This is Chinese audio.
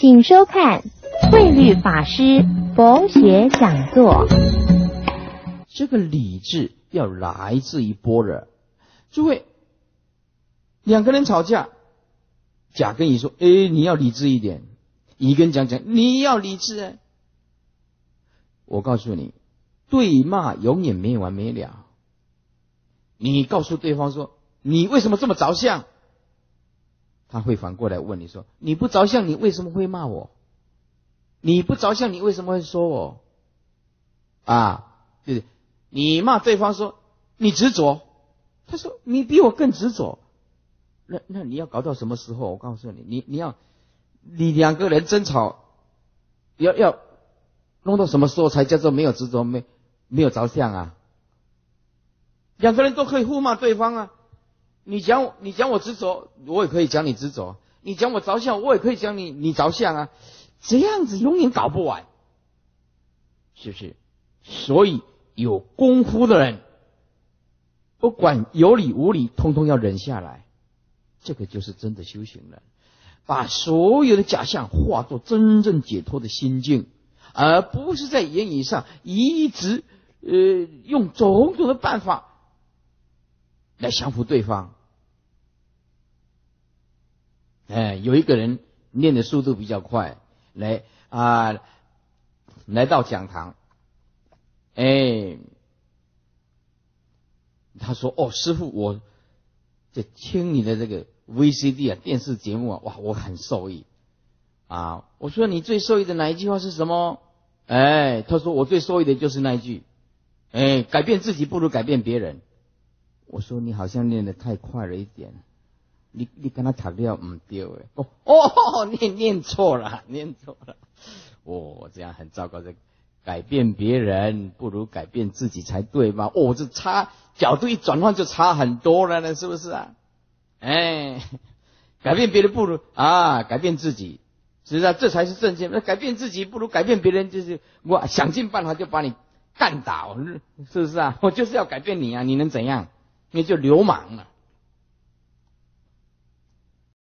请收看慧律法师佛学讲座。这个理智要来自于般若。诸位，两个人吵架，甲跟乙说：“哎，你要理智一点。”乙跟甲讲：“你要理智。”。”我告诉你，对骂永远没完没了。你告诉对方说：“你为什么这么着相？”他会反过来问你说：“你不着相，你为什么会骂我？你不着相，你为什么会说我？”啊，对不对？你骂对方说：“你执着。”他说：“你比我更执着。”那那你要搞到什么时候？我告诉你，你你要你两个人争吵，要要弄到什么时候才叫做没有执着、没没有着相啊？两个人都可以互骂对方啊！你讲你讲我执着，我也可以讲你执着；你讲我着相，我也可以讲你你着相啊！这样子永远搞不完，是不是？所以有功夫的人，不管有理无理，通通要忍下来。这个就是真的修行人，把所有的假象化作真正解脱的心境，而不是在言语上一直呃用种种的办法。来降服对方，哎，有一个人念的速度比较快，来啊，来到讲堂，哎，他说：“哦，师傅，我这听你的这个 VCD 啊，电视节目啊，哇，我很受益啊。”我说：“你最受益的哪一句话是什么？”哎，他说：“我最受益的就是那一句，哎，改变自己不如改变别人。”我说你好像念的太快了一点，你你跟他谈料唔丢哎哦哦念念错了念错了。哦这样很糟糕这改变别人不如改变自己才对嘛。哦这差角度一转换就差很多了呢是不是啊？哎改变别人不如啊改变自己实际上这才是正确。那改变自己不如改变别人就是我想尽办法就把你干倒是不是啊？我就是要改变你啊你能怎样？你就流氓了。